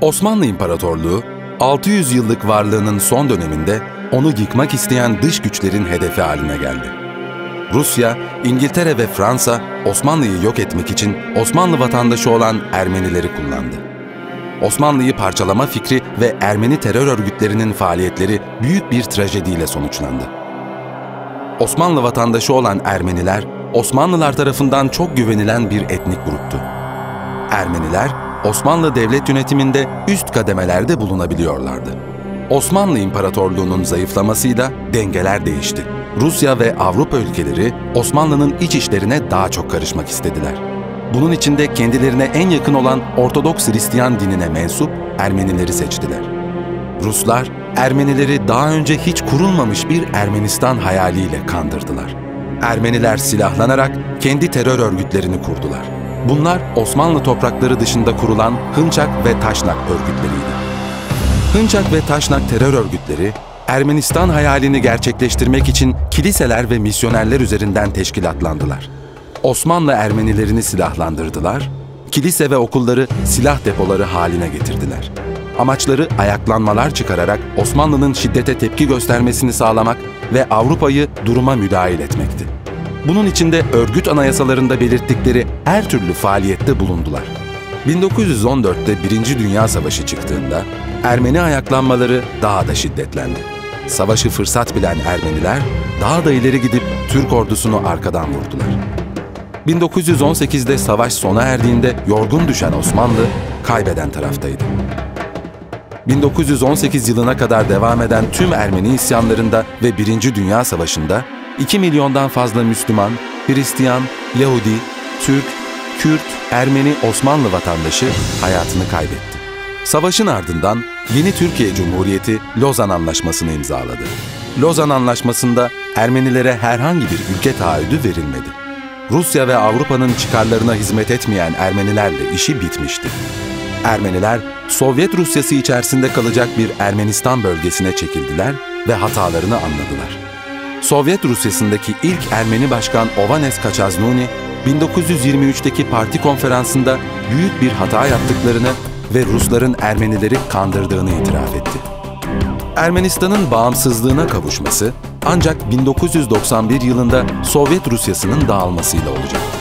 Osmanlı İmparatorluğu, 600 yıllık varlığının son döneminde onu yıkmak isteyen dış güçlerin hedefi haline geldi. Rusya, İngiltere ve Fransa Osmanlı'yı yok etmek için Osmanlı vatandaşı olan Ermenileri kullandı. Osmanlı'yı parçalama fikri ve Ermeni terör örgütlerinin faaliyetleri büyük bir trajediyle sonuçlandı. Osmanlı vatandaşı olan Ermeniler, Osmanlılar tarafından çok güvenilen bir etnik gruptu. Ermeniler, Osmanlı devlet yönetiminde üst kademelerde bulunabiliyorlardı. Osmanlı İmparatorluğu'nun zayıflamasıyla dengeler değişti. Rusya ve Avrupa ülkeleri Osmanlı'nın iç işlerine daha çok karışmak istediler. Bunun için de kendilerine en yakın olan Ortodoks Hristiyan dinine mensup Ermenileri seçtiler. Ruslar, Ermenileri daha önce hiç kurulmamış bir Ermenistan hayaliyle kandırdılar. Ermeniler silahlanarak kendi terör örgütlerini kurdular. Bunlar Osmanlı toprakları dışında kurulan Hınçak ve Taşnak örgütleriydi. Hınçak ve Taşnak terör örgütleri, Ermenistan hayalini gerçekleştirmek için kiliseler ve misyonerler üzerinden teşkilatlandılar. Osmanlı Ermenilerini silahlandırdılar, kilise ve okulları silah depoları haline getirdiler. Amaçları ayaklanmalar çıkararak Osmanlı'nın şiddete tepki göstermesini sağlamak ve Avrupa'yı duruma müdahil etmekti. Bunun için de örgüt anayasalarında belirttikleri her türlü faaliyette bulundular. 1914'te Birinci Dünya Savaşı çıktığında Ermeni ayaklanmaları daha da şiddetlendi. Savaşı fırsat bilen Ermeniler daha da ileri gidip Türk ordusunu arkadan vurdular. 1918'de savaş sona erdiğinde yorgun düşen Osmanlı kaybeden taraftaydı. 1918 yılına kadar devam eden tüm Ermeni isyanlarında ve Birinci Dünya Savaşı'nda 2 milyondan fazla Müslüman, Hristiyan, Yahudi, Türk, Kürt, Ermeni, Osmanlı vatandaşı hayatını kaybetti. Savaşın ardından yeni Türkiye Cumhuriyeti Lozan Anlaşması'nı imzaladı. Lozan Anlaşması'nda Ermenilere herhangi bir ülke taahhüdü verilmedi. Rusya ve Avrupa'nın çıkarlarına hizmet etmeyen Ermenilerle işi bitmişti. Ermeniler, Sovyet Rusyası içerisinde kalacak bir Ermenistan bölgesine çekildiler ve hatalarını anladılar. Sovyet Rusyası'ndaki ilk Ermeni başkan Ovanes Kaçaznuni, 1923'teki parti konferansında büyük bir hata yaptıklarını ve Rusların Ermenileri kandırdığını itiraf etti. Ermenistan'ın bağımsızlığına kavuşması ancak 1991 yılında Sovyet Rusyası'nın dağılmasıyla olacaktı.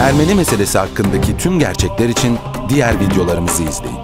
Ermeni meselesi hakkındaki tüm gerçekler için diğer videolarımızı izleyin.